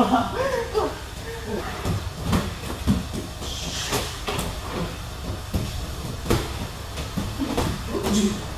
아, de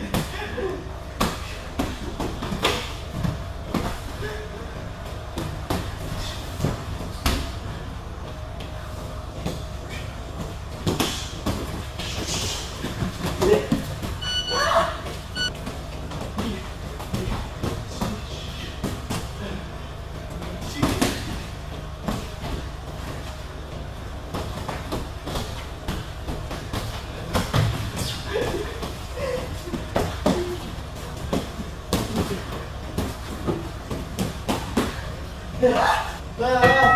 对啊对啊